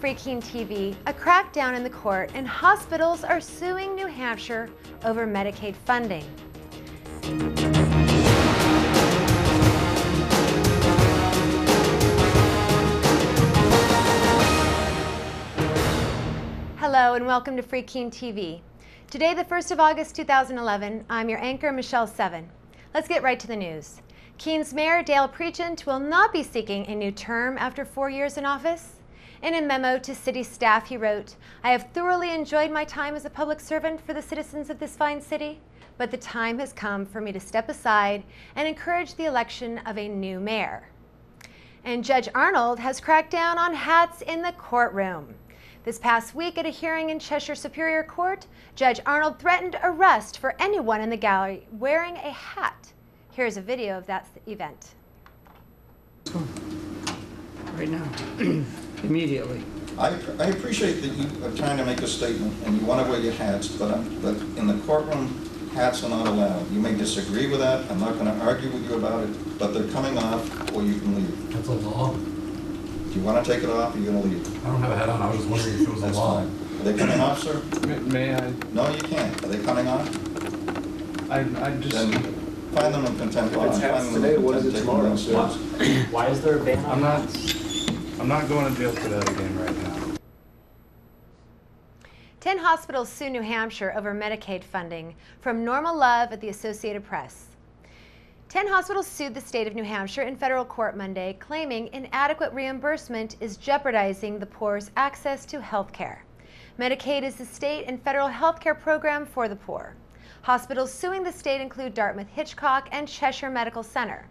Free Keene TV, a crackdown in the court and hospitals are suing New Hampshire over Medicaid funding. Hello and welcome to Free Keene TV. Today, the 1st of August 2011, I'm your anchor, Michele Seven. Let's get right to the news. Keene's Mayor Dale Pregent will not be seeking a new term after four years in office. In a memo to city staff, he wrote, I have thoroughly enjoyed my time as a public servant for the citizens of this fine city, but the time has come for me to step aside and encourage the election of a new mayor. And Judge Arnold has cracked down on hats in the courtroom. This past week at a hearing in Cheshire Superior Court, Judge Arnold threatened arrest for anyone in the gallery wearing a hat. Here's a video of that event. Right now, immediately. I, I appreciate that you are trying to make a statement and you want to wear your hats, but, I'm- but in the courtroom, hats are not allowed. You may disagree with that, I'm not going to argue with you about it, but they're coming off or you can leave. That's a law. Do you want to take it off or you're going to leave? I don't have a hat on, I was just wondering if it was a law. fine. Are they coming off, sir? May- May I, No, you can't. Are they coming off? I, I just, Then find them in contempt. If it's hats today, what is it contempt, take them tomorrow, downstairs. Why is there a ban on I'm not, hats? I'm not going to jail for that again right now. 10 hospitals sue New Hampshire over Medicaid funding from Norma Love at the Associated Press. 10 hospitals sued the state of New Hampshire in federal court Monday, claiming inadequate reimbursement is jeopardizing the poor's access to health care. Medicaid is the state and federal health care program for the poor. Hospitals suing the state include Dartmouth Hitchcock and Cheshire Medical Center.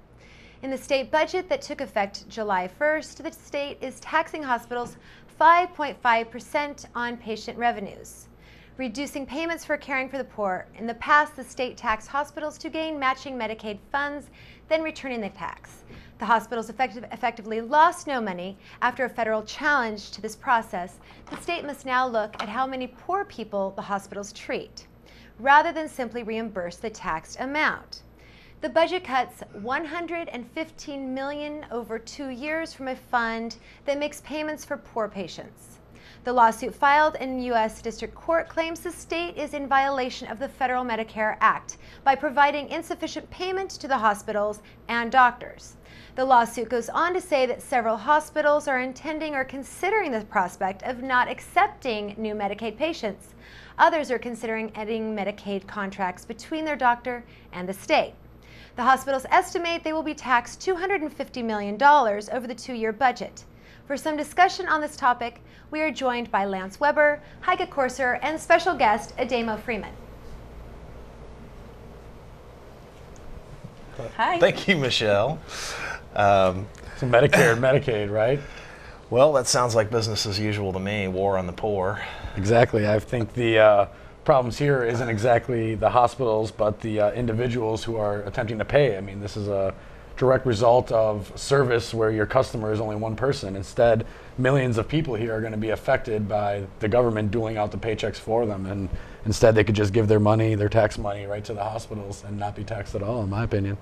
In the state budget that took effect July 1st, the state is taxing hospitals 5.5% on patient revenues, reducing payments for caring for the poor. In the past, the state taxed hospitals to gain matching Medicaid funds, then returning the tax. The hospitals effective, effectively lost no money after a federal challenge to this process. The state must now look at how many poor people the hospitals treat, rather than simply reimburse the taxed amount. The budget cuts 115 million over 2 years from a fund that makes payments for poor patients. The lawsuit filed in US District Court claims the state is in violation of the Federal Medicare Act by providing insufficient payment to the hospitals and doctors. The lawsuit goes on to say that several hospitals are intending or considering the prospect of not accepting new Medicaid patients. Others are considering ending Medicaid contracts between their doctor and the state. The hospitals estimate they will be taxed $250 million over the two year budget. For some discussion on this topic, we are joined by Lance Weber, Heike Corser, and special guest Ademo Freeman. Hi. Thank you, Michele. Um, So Medicare and Medicaid, right? well, that sounds like business as usual to me. War on the poor. Exactly. I think the uh, problems here isn't exactly the hospitals, but the uh, individuals who are attempting to pay. I mean, this is a direct result of service where your customer is only one person. Instead, millions of people here are going to be affected by the government doling out the paychecks for them. And instead, they could just give their money, their tax money, right to the hospitals and not be taxed at all, in my opinion.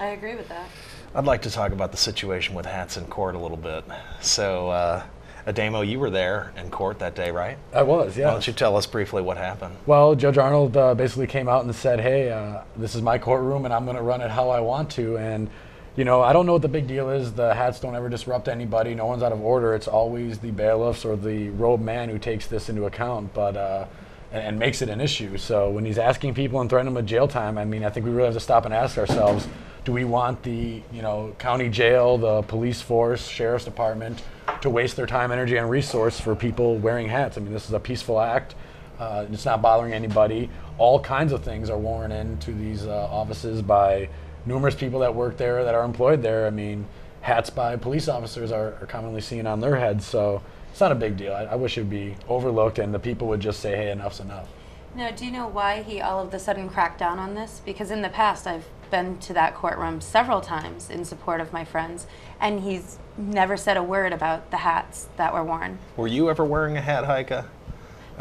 I agree with that. I'd like to talk about the situation with hats in court a little bit. So, uh, Ademo, you were there in court that day, right? I was, yeah. Why don't you tell us briefly what happened? Well, Judge Arnold uh, basically came out and said, "Hey, uh, this is my courtroom, and I'm going to run it how I want to." And you know, I don't know what the big deal is. The hats don't ever disrupt anybody. No one's out of order. It's always the bailiffs or the robed man who takes this into account, but uh, and, and makes it an issue. So when he's asking people and threatening them with jail time, I mean, I think we really have to stop and ask ourselves: Do we want the you know county jail, the police force, sheriff's department to waste their time, energy, and resource for people wearing hats? I mean, this is a peaceful act. Uh, it's not bothering anybody. All kinds of things are worn into these uh, offices by numerous people that work there that are employed there. I mean, hats by police officers are, are commonly seen on their heads, so it's not a big deal. I, I wish it would be overlooked and the people would just say, hey, enough's enough. Now, do you know why he all of a sudden cracked down on this? Because in the past, I've been to that courtroom several times in support of my friends, and he's never said a word about the hats that were worn. Were you ever wearing a hat, Heike? I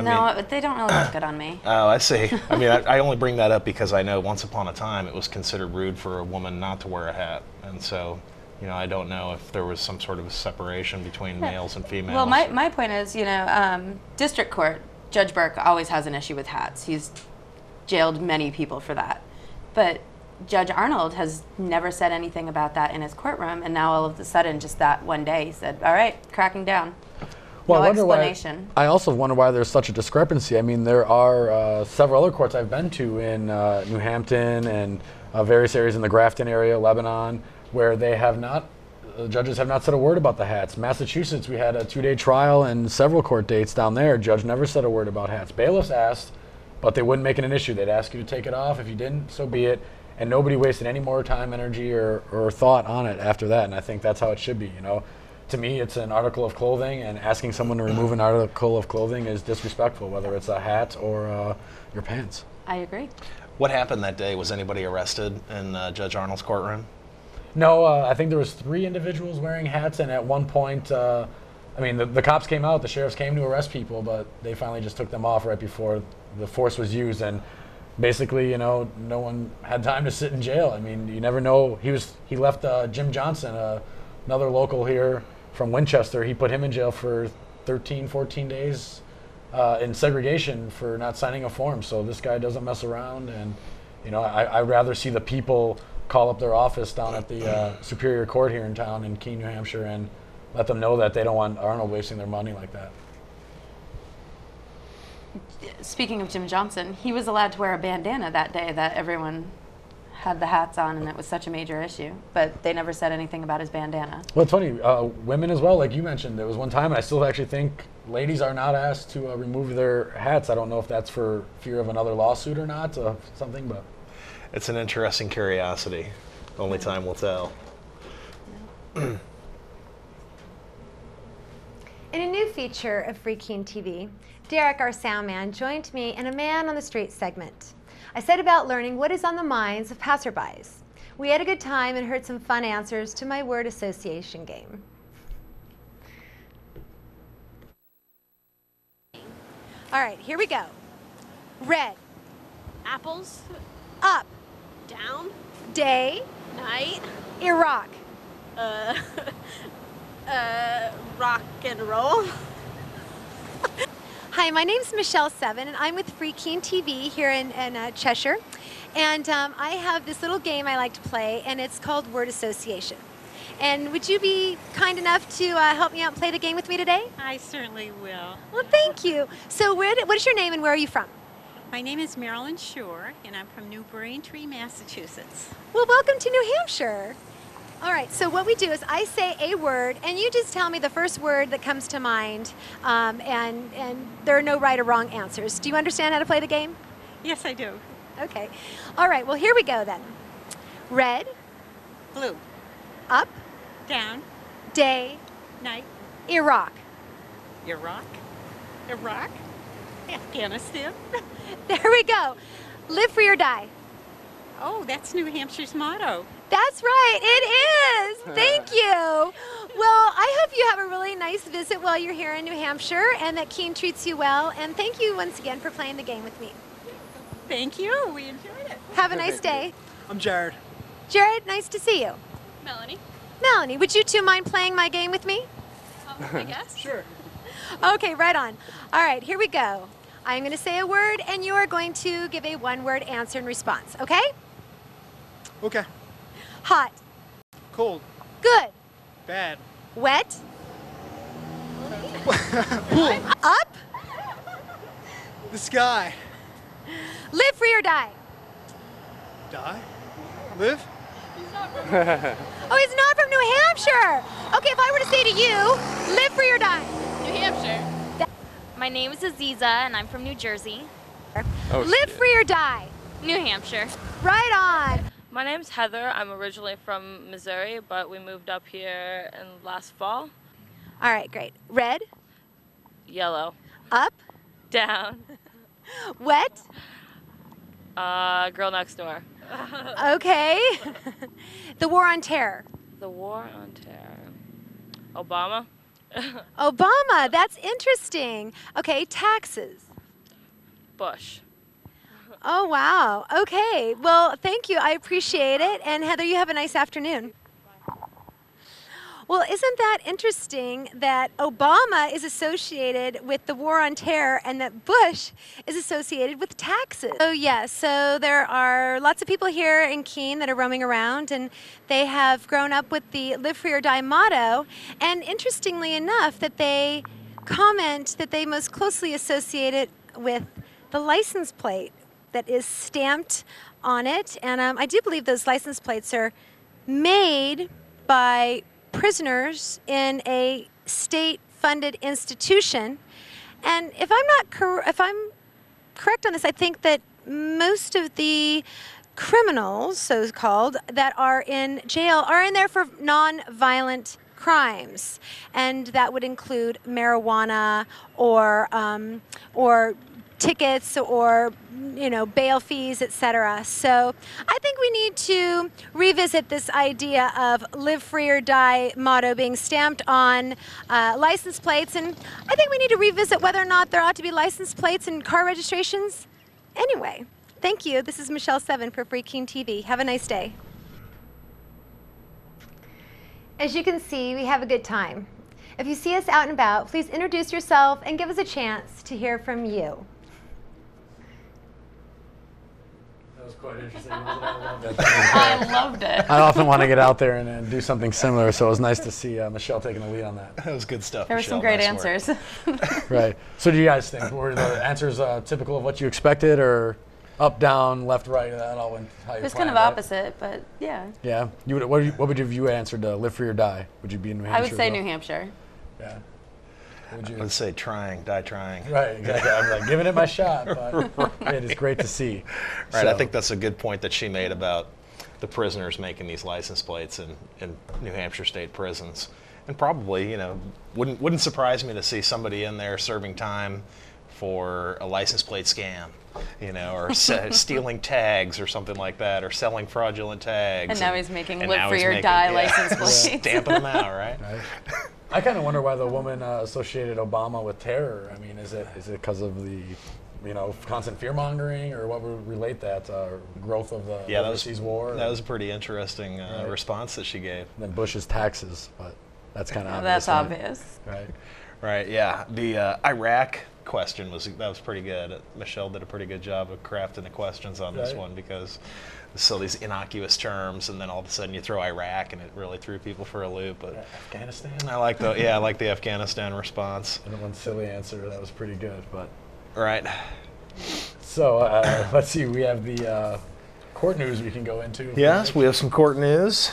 no, mean- they don't really look good on me. Oh, I see. I mean, I, I only bring that up because I know once upon a time it was considered rude for a woman not to wear a hat, and so You know, I don't know if there was some sort of a separation between males and females. Well, my, my point is, you know, um, district court, Judge Burke always has an issue with hats. He's jailed many people for that. But Judge Arnold has never said anything about that in his courtroom, and now all of a sudden, just that one day, he said, all right, cracking down. Well, no I wonder explanation. Why, I also wonder why there's such a discrepancy. I mean, there are uh, several other courts I've been to in uh, New Hampton and uh, various areas in the Grafton area, Lebanon, where they have not, the judges have not said a word about the hats. Massachusetts, we had a two-day trial and several court dates down there. Judge never said a word about hats. Bailiffs asked, but they wouldn't make it an issue. They'd ask you to take it off. If you didn't, so be it. And nobody wasted any more time, energy, or, or thought on it after that. And I think that's how it should be. You know, to me, it's an article of clothing, and asking someone to remove an article of clothing is disrespectful, whether it's a hat or uh, your pants. I agree. what happened that day? Was anybody arrested in uh, Judge Arnold's courtroom? No, uh, I think there was three individuals wearing hats, and at one point, uh, I mean, the, the cops came out, the sheriffs came to arrest people, but they finally just took them off right before the force was used, and basically, you know, no one had time to sit in jail. I mean, you never know. He was he left uh, Jim Johnson, uh, another local here from Winchester. He put him in jail for 13, 14 days uh, in segregation for not signing a form. So this guy doesn't mess around, and you know, I, I'd rather see the people call up their office down at the uh, Superior Court here in town in Keene, New Hampshire, and let them know that they don't want Arnold wasting their money like that. Speaking of Jim Johnson, he was allowed to wear a bandana that day that everyone had the hats on, and it was such a major issue. But they never said anything about his bandana. Well, it's funny, uh, women as well, like you mentioned, there was one time, and I still actually think ladies are not asked to uh, remove their hats. I don't know if that's for fear of another lawsuit or not, uh, something, but. It's an interesting curiosity. Only time will tell. In a new feature of Free Keene TV, Derek, our sound man, joined me in a Man on the Street segment. I set about learning what is on the minds of passerbys. We had a good time and heard some fun answers to my word association game. All right, here we go. Red, Apples, up, down, day, night, Iraq. uh, uh, rock and roll. Hi, my name is Michele Seven, and I'm with Free Keene TV here in, in uh, Cheshire. And um, I have this little game I like to play, and it's called Word Association. And would you be kind enough to uh, help me out and play the game with me today? I certainly will. Well, thank you. So, where, what is your name and where are you from? My name is Marilyn Shore, and I'm from New Braintree, Massachusetts. Well, welcome to New Hampshire. All right, so what we do is I say a word, and you just tell me the first word that comes to mind, um, and, and there are no right or wrong answers. Do you understand how to play the game? Yes, I do. Okay. All right, well, here we go then. Red, Blue, up, down, day, night, Iraq. Iraq, Iraq, Afghanistan. There we go. Live free or die. Oh, that's New Hampshire's motto. That's right, it is. Thank you. Well, I hope you have a really nice visit while you're here in New Hampshire and that Keene treats you well. And thank you once again for playing the game with me. Thank you. We enjoyed it. Have a nice day. I'm Jared. Jared, nice to see you. Melanie, Melanie, would you two mind playing my game with me? um, I guess. Sure. Okay, right on. All right, here we go. I'm going to say a word, and you are going to give a one word answer in response, okay? Okay. Hot, Cold. good, Bad. wet, up, The sky. live free or die. Die. Live. Oh, he's not from New Hampshire. Okay, if I were to say to you, live free or die. New Hampshire. My name is Aziza, and I'm from New Jersey. Oh, live free or die. New Hampshire. Right on. My name's Heather. I'm originally from Missouri, but we moved up here in last fall. All right, great. Red, Yellow. up, Down. wet. Uh, girl next door. Okay. the war on terror. The war on terror. Obama. Obama, that's interesting. Okay, taxes. Bush. Oh, wow. Okay. Well, thank you. I appreciate it. And Heather, you have a nice afternoon. Well, isn't that interesting that Obama is associated with the war on terror and that Bush is associated with taxes? Oh, yes. So there are lots of people here in Keene that are roaming around and they have grown up with the live free or die motto. And interestingly enough, that they comment that they most closely associate it with the license plate that is stamped on it. And um, I do believe those license plates are made by prisoners in a state-funded institution. And if I'm not cor- if I'm correct on this, I think that most of the criminals, so called, that are in jail are in there for non-violent crimes, and that would include marijuana or um, or tickets or you know bail fees etc so i think we need to revisit this idea of live free or die motto being stamped on uh, license plates. And i think we need to revisit whether or not there ought to be license plates and car registrations. Anyway thank you. This is michele seven for free Keene tv have a nice day. As you can see we have a good time. If you see us out and about please introduce yourself and give us a chance to hear from you That was quite interesting. I loved it. I loved it. I often want to get out there and, and do something similar, so it was nice to see uh, Michele taking the lead on that. That was good stuff. There were some great Nice answers. Right. So, do you guys think were the answers uh, typical of what you expected, or up, down, left, right? That all went how you it was kind of right? opposite, but yeah. Yeah. You would, what, would you, what would you have you answered? Uh, live free or die? Would you be in New Hampshire? I would say as? New Hampshire. Yeah. Would you? Let's say trying, die trying. Right. Exactly. I'm like giving it my shot, but it is great to see. Right, I think that's a good point that she made about the prisoners making these license plates in, in New Hampshire state prisons. And probably, you know, wouldn't wouldn't surprise me to see somebody in there serving time for a license plate scam, you know, or se- stealing tags or something like that, or selling fraudulent tags. And now he's making and live now free or making- die yeah, license plates. stamping them out, right? Right. I kind of wonder why the woman uh, associated Obama with terror. I mean, is it is it because of the, you know, constant fear mongering, or what would relate that uh, growth of the Yeah, that was war? That was a pretty interesting uh, Right. response that she gave. And then Bush's taxes, but that's kind of obvious. That's right? obvious. Right. Right. Yeah. The uh, Iraq question was that was pretty good. Michele did a pretty good job of crafting the questions on this one because so these innocuous terms, and then all of a sudden you throw Iraq, and it really threw people for a loop. But Afghanistan. I like the yeah, I like the Afghanistan response. And the one silly answer that was pretty good, but Right. so uh, let's see. We have the uh, court news we can go into. Yes, we have some court news.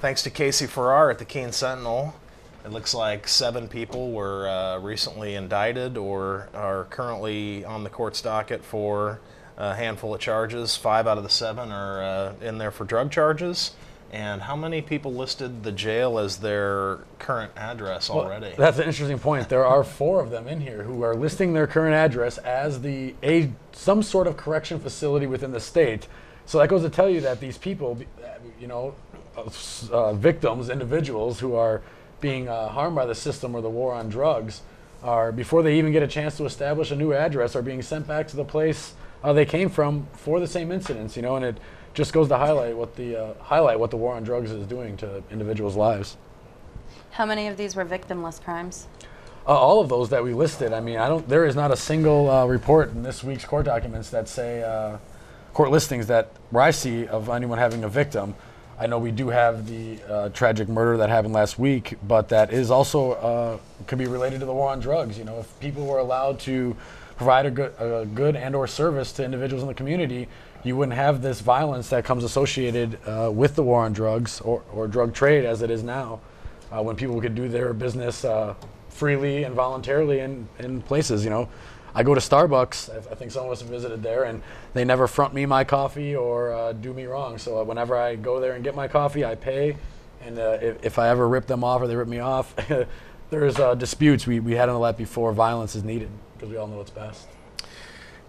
Thanks to Casey Farrar at the Keene Sentinel. It looks like seven people were uh, recently indicted or are currently on the court's docket for a handful of charges. Five out of the seven are uh, in there for drug charges. And how many people listed the jail as their current address Well, already? That's an interesting point. There are four of them in here who are listing their current address as the a some sort of correction facility within the state. So that goes to tell you that these people, you know, uh, victims, individuals who are being uh, harmed by the system or the war on drugs, are before they even get a chance to establish a new address, are being sent back to the place uh, they came from for the same incidents. You know, and it just goes to highlight what the uh, highlight what the war on drugs is doing to individuals' lives. How many of these were victimless crimes? Uh, all of those that we listed. I mean, I don't. There is not a single uh, report in this week's court documents that say uh, court listings that where I see of anyone having a victim. I know we do have the uh, tragic murder that happened last week, but that is also uh, could be related to the war on drugs. You know, if people were allowed to provide a good, a good and/or service to individuals in the community, you wouldn't have this violence that comes associated uh, with the war on drugs or, or drug trade as it is now, uh, when people could do their business uh, freely and voluntarily in, in places. You know, I go to Starbucks. I, I think some of us have visited there, and they never front me my coffee or uh, do me wrong. So uh, whenever I go there and get my coffee, I pay. And uh, if, if I ever rip them off or they rip me off, there's uh, disputes. We, we had on the lap before. Violence is needed because we all know what's best.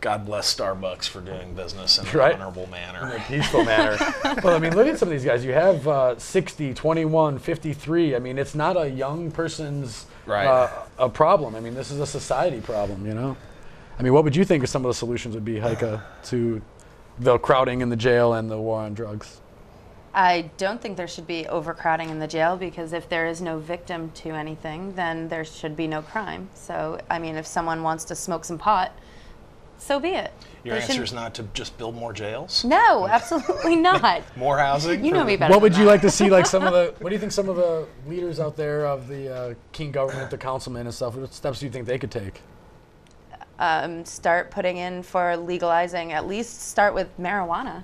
God bless Starbucks for doing business in an honorable manner. in a peaceful manner. well, I mean, look at some of these guys. You have uh, 60, 21, 53. I mean, it's not a young person's Right. uh, a problem. I mean, this is a society problem, you know? I mean, what would you think of some of the solutions would be, Heike, to the crowding in the jail and the war on drugs? I don't think there should be overcrowding in the jail because if there is no victim to anything, then there should be no crime. So, I mean, if someone wants to smoke some pot, so be it. Your They answer shouldn't- is not to just build more jails, No, absolutely not. more housing. You know me better. What would than you like to see? Like some of the, what do you think some of the leaders out there of the uh, Keene government, the councilmen and stuff, what steps do you think they could take? Um, start putting in for legalizing, at least start with marijuana.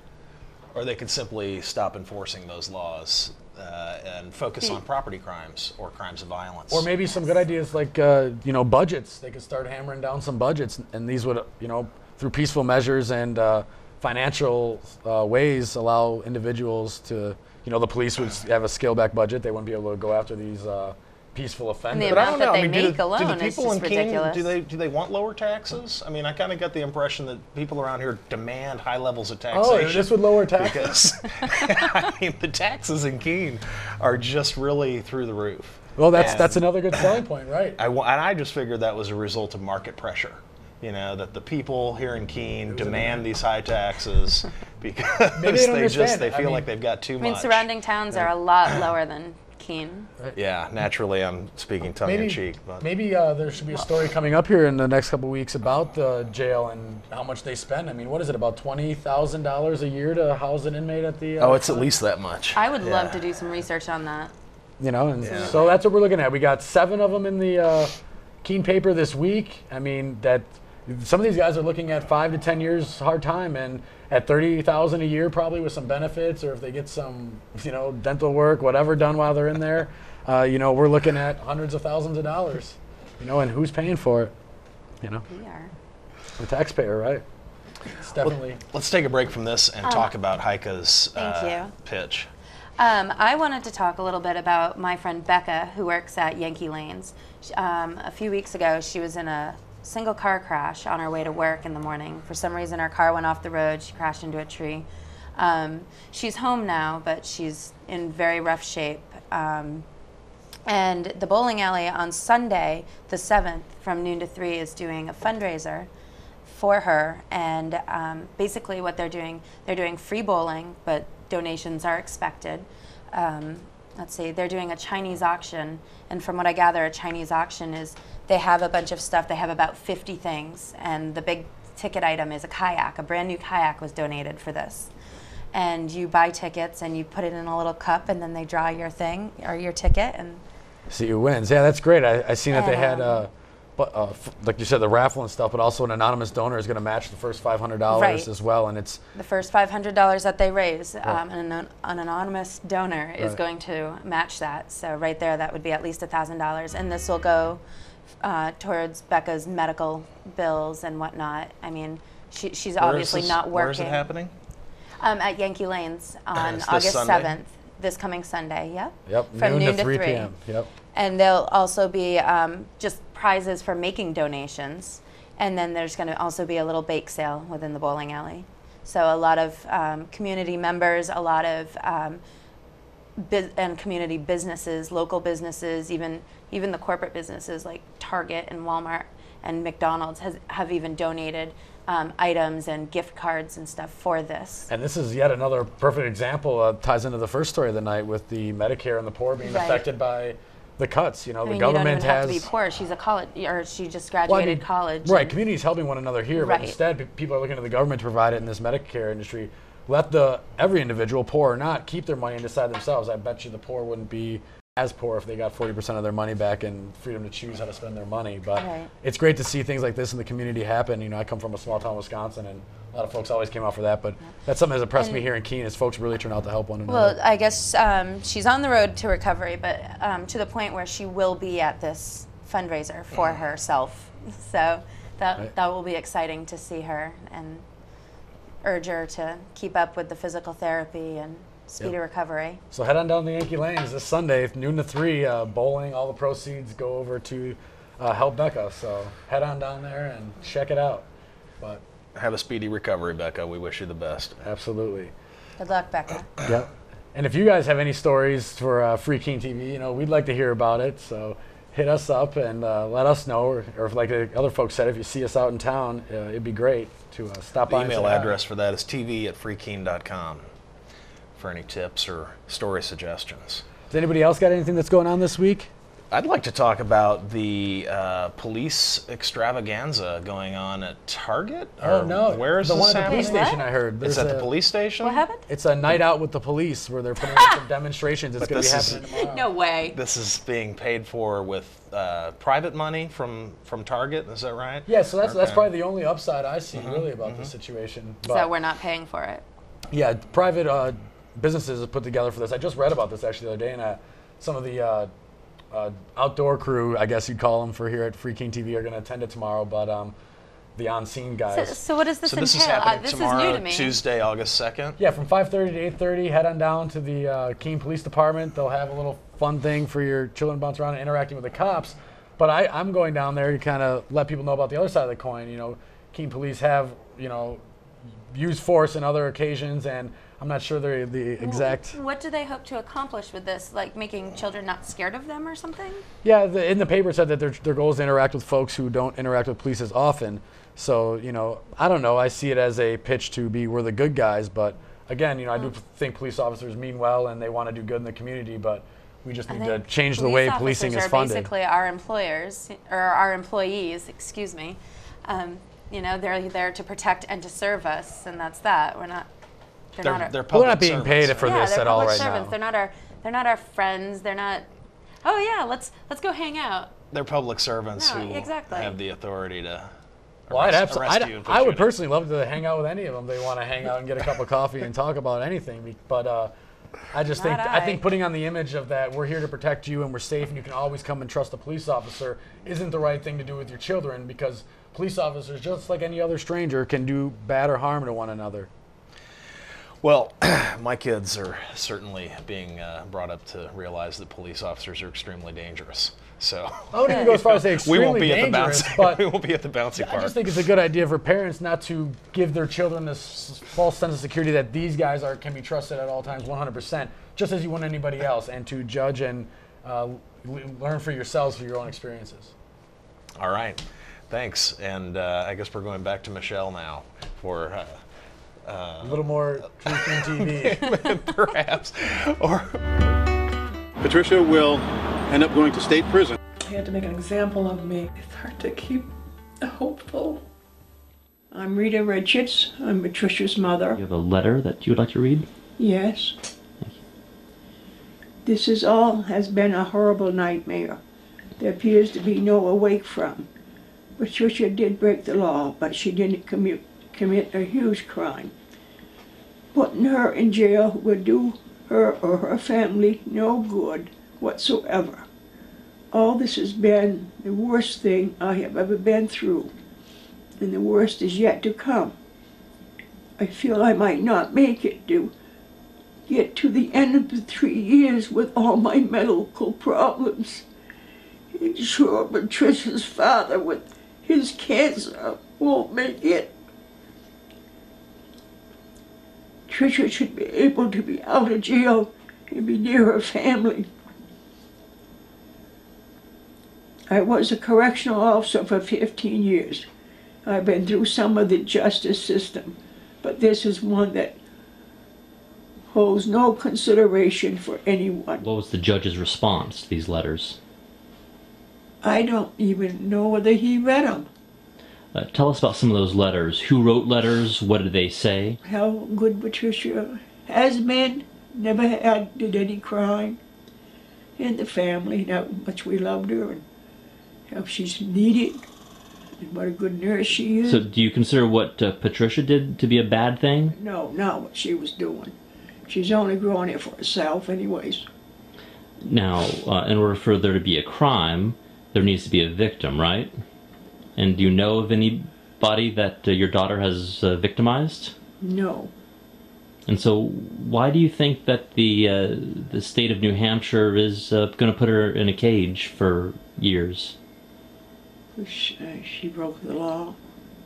Or they could simply stop enforcing those laws uh, and focus on property crimes or crimes of violence. Or maybe some good ideas like, uh, you know, budgets. They could start hammering down some budgets, and these would, you know, through peaceful measures and uh, financial uh, ways, allow individuals to, you know, the police would have a scale back budget. They wouldn't be able to go after these peaceful offenders. But I amount don't know. that I they mean, do make the, do the people in Keene, ridiculous. do they do they want lower taxes? I mean, I kind of got the impression that people around here demand high levels of oh, taxation. Oh, this would lower taxes. I mean the taxes in Keene are just really through the roof. Well, that's And that's another good selling point, right? I, and I just figured that was a result of market pressure. You know that the people here in Keene demand these high taxes because they, they just understand. they I feel mean- like they've got too much. I mean, surrounding towns are a lot lower than Keene. yeah, naturally I'm speaking tongue in cheek. but maybe uh, there should be a story coming up here in the next couple of weeks about the jail and how much they spend. I mean, what is it, about twenty thousand dollars a year to house an inmate at the? Uh, oh, it's at least that much. I would love to do some research on that. You know, and Yeah. so that's what we're looking at. We got seven of them in the uh, Keene paper this week. I mean, that some of these guys are looking at five to ten years hard time, and at thirty thousand a year, probably with some benefits, or if they get some, you know, dental work, whatever done while they're in there, uh, you know, we're looking at hundreds of thousands of dollars. You know, and who's paying for it? You know, We are. the taxpayer, right? It's definitely. Let's take a break from this and talk about Heike's Um, thank uh, you. pitch. Um, I wanted to talk a little bit about my friend Becca, who works at Yankee Lanes. Sh- Um, a few weeks ago, she was in a single car crash on her way to work in the morning. For some reason, her car went off the road. She crashed into a tree. Um, she's home now, but she's in very rough shape. Um, and the bowling alley on Sunday, the 7th, from noon to 3, is doing a fundraiser for her. And um, basically, what they're doing, they're doing free bowling, but donations are expected. Um, let's see, they're doing a Chinese auction. And from what I gather, a Chinese auction is they have a bunch of stuff, they have about 50 things. And the big ticket item is a kayak. A brand new kayak was donated for this and you buy tickets and you put it in a little cup and then they draw your thing or your ticket and See who wins. Yeah, that's great. I, I seen that they had, Um, uh, but uh, f- like you said, the raffle and stuff, but also an anonymous donor is going to match the first five hundred dollars Right. as well, and it's the first $500 that they raise um, an, an anonymous donor is Right. going to match that so right there that would be at least $1000 and this will go uh, towards becca's medical bills and whatnot i mean she, she's Where is obviously this- not working Where is it happening? Um, at yankee lanes on It's august 7th this coming sunday yep yep from noon, to three p.m. Yep. and there'll also be um, just prizes for making donations and then there's going to also be a little bake sale within the bowling alley so a lot of um, community members a lot of um, bu- and community businesses local businesses even even the corporate businesses like target and walmart and mcdonald's has, have even donated um, items and gift cards and stuff for this And this is yet another perfect example. Uh, ties into the first story of the night with the Medicare and the poor being Right. affected by the cuts. You know, I the mean, government you has have to be poor. She's a college, or she just Well, I graduated mean, college. Right, communities helping one another here, Right. but instead people are looking to the government to provide it in this Medicare industry. Let the every individual, poor or not, keep their money and decide themselves. I bet you the poor wouldn't be as poor if they got 40% of their money back and freedom to choose how to spend their money. But Right. it's great to see things like this in the community happen. You know, I come from a small town, Wisconsin, and a lot of folks always came out for that. But that's something that's impressed me here in Keene is folks really turn out to help one another. Well. I guess um, she's on the road to recovery, but um, to the point where she will be at this fundraiser for herself. So that Right. that will be exciting to see her and urge her to keep up with the physical therapy and speedy Yep. recovery. So head on down the Yankee Lanes this Sunday, noon to three. Uh, bowling. All the proceeds go over to uh, help Becca. So head on down there and check it out. But Have a speedy recovery, Becca. We wish you the best. absolutely. Good luck, Becca. Yep. And if you guys have any stories for uh, Free Keene TV, you know, we'd like to hear about it. So hit us up and uh, let us know. Or, or if, like the other folks said, if you see us out in town, uh, it'd be great to uh, stop The by. and email say hi. address for that is tv at freekeene.com. for any tips or story suggestions. Does anybody else got anything that's going on this week? I'd like to talk about the uh, police extravaganza going on at Target. Oh Or no! where is the this one at the happening? police station? I heard. It's There's at the a- police station. What happened? It's a night out with the police where they're putting on some demonstrations. It's going to be this is- happening tomorrow. No way. This is being paid for with uh, private money from from Target. Is that right? Yeah, so that's that's probably the only upside I see Mhm, really about this situation. But So we're not paying for it. yeah, private uh, businesses have put together for this. I just read about this actually the other day, and uh, some of the uh, uh, outdoor crew, I guess you'd call them, for here at Free Keene TV are going to attend it tomorrow. But um, the on-scene guys. so what does this so this is happening uh, this tomorrow, is new to me. Tuesday, August second. Yeah, from 5:30 to 8:30, head on down to the uh, Keene Police Department. They'll have a little fun thing for your children to bounce around and interacting with the cops. But I, I'm going down there to kind of let people know about the other side of the coin. You know, Keene Police have you know used force in other occasions, and I'm not sure they're the exact. What do they hope to accomplish with this? Like making children not scared of them or something? Yeah, the, in the paper said that their, their goal is to interact with folks who don't interact with police as often. So, you know, I don't know. I see it as a pitch to be we're the good guys, but again, you know, I do think police officers mean well and they want to do good in the community, but we just need to change the way policing is funded. basically our employers or our employees, excuse me. Um, you know, they're there to protect and to serve us, and that's that. We're not. They're, They're, not our, they're Well, they're not public being servants, paid for yeah, this they're at all public servants. now. They're not our. They're not our friends. They're not. Oh yeah, let's let's go hang out. They're public servants No, who exactly. have the authority to Well, I'd arrest, I'd, you and put I would personally love to hang out with any of them. They want to hang out and get a cup of coffee and talk about anything. But uh, I just think Not I. think putting on the image of that we're here to protect you and we're safe and you can always come and trust a police officer isn't the right thing to do with your children because police officers, just like any other stranger, can do bad or harm to one another. Well, my kids are certainly being uh, brought up to realize that police officers are extremely dangerous. So I wouldn't even go as far as say we extremely won't be at the dangerous, but we won't be at the bouncy I just think it's a good idea for parents not to give their children this false sense of security that these guys are can be trusted at all times, 100%, just as you want anybody else, and to judge and uh, learn for yourselves through your own experiences. All right, thanks. And uh, I guess we're going back to Michele now for uh, A little more truth in TV. perhaps or Patricia will end up going to state prison. He had to make an example of me. It's hard to keep hopeful. I'm Rita Richards. I'm Patricia's mother. You have a letter that you would like to read? Yes. This is all has been a horrible nightmare. There appears to be no awake from. Patricia did break the law, but she didn't commit, commit a huge crime. Putting her in jail would do her or her family no good whatsoever. All this has been the worst thing I have ever been through, and the worst is yet to come. I feel I might not make it to get to the end of the three years with all my medical problems. And sure, Patricia's father with his cancer won't make it. Tricia should be able to be out of jail and be near her family. I was a correctional officer for 15 years. I've been through some of the justice system, but this is one that holds no consideration for anyone. What was the judge's response to these letters? I don't even know whether he read them. Uh, tell us about some of those letters. Who wrote letters? What did they say? How good Patricia has been, never had did any crime. in the family, how much we loved her and how she's needed and what a good nurse she is. So, do you consider what uh, Patricia did to be a bad thing? No, not what she was doing. She's only growing it for herself, anyways. Now, uh, in order for there to be a crime, there needs to be a victim, right? And do you know of anybody that uh, your daughter has uh, victimized? No. And so, why do you think that the uh, the state of New Hampshire is uh, going to put her in a cage for years? She, uh, she broke the law.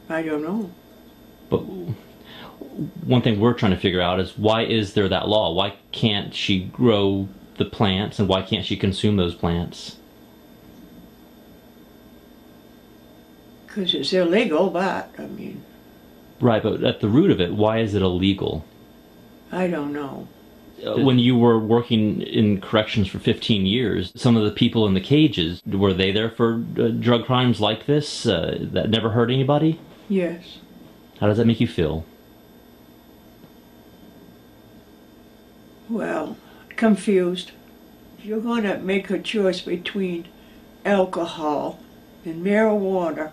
I don't know. But one thing we're trying to figure out is why is there that law? Why can't she grow the plants, and why can't she consume those plants? Because it's illegal, but, I mean, Right, but at the root of it, why is it illegal? I don't know. Uh, when you were working in corrections for 15 years, some of the people in the cages were they there for uh, drug crimes like this uh, that never hurt anybody? Yes. How does that make you feel? Well, confused. If you're going to make a choice between alcohol and marijuana,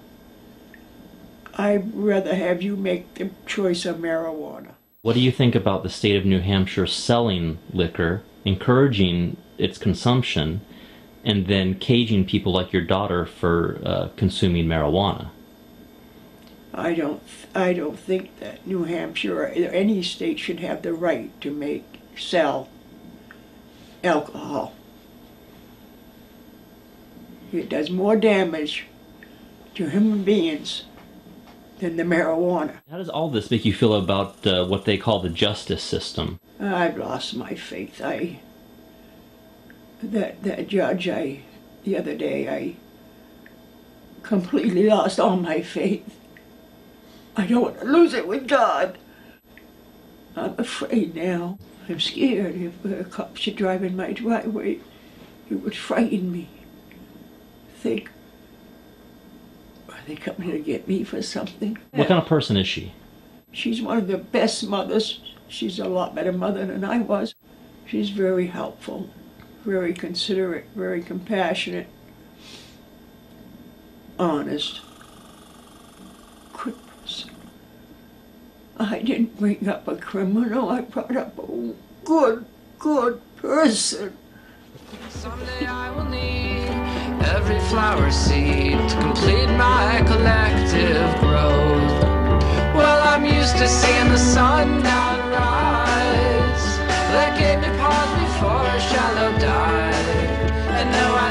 I'd rather have you make the choice of marijuana. What do you think about the state of New Hampshire selling liquor, encouraging its consumption, and then caging people like your daughter for uh, consuming marijuana? I don't, I don't think that New Hampshire or any state should have the right to make, sell alcohol. It does more damage to human beings than the marijuana. How does all this make you feel about uh, what they call the justice system? I've lost my faith. I that that judge I the other day I completely lost all my faith. I don't want to lose it with God. I'm afraid now. I'm scared if a cop should drive in my driveway. It would frighten me. Think, are come here to get me for something? What kind of person is she? She's one of the best mothers. She's a lot better mother than I was. She's very helpful, very considerate, very compassionate, honest, good person. I didn't bring up a criminal, I brought up a good, good person. Someday I will need every flower seed to complete my collective growth. Well, I'm used to seeing the sun rise. They gave me pause before a shallow dive, and now I.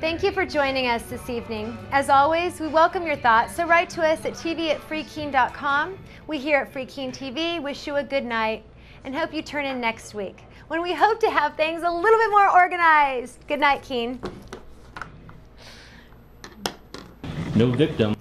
Thank you for joining us this evening. As always, we welcome your thoughts, so write to us at tv at freekeene.com. We here at Free Keene TV wish you a good night and hope you turn in next week when we hope to have things a little bit more organized. Good night, Keene. No victim.